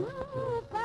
Ah,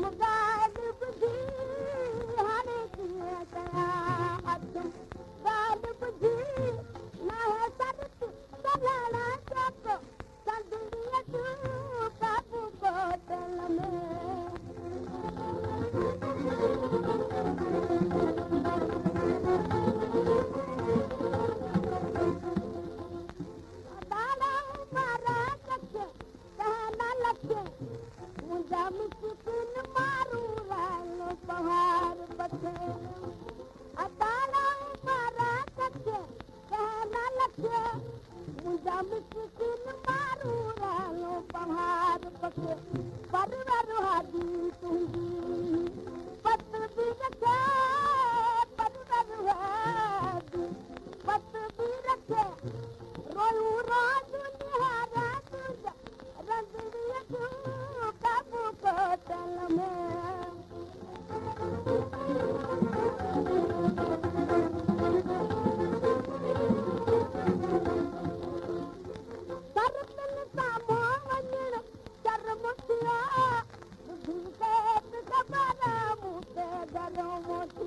lullaby. வரு வரு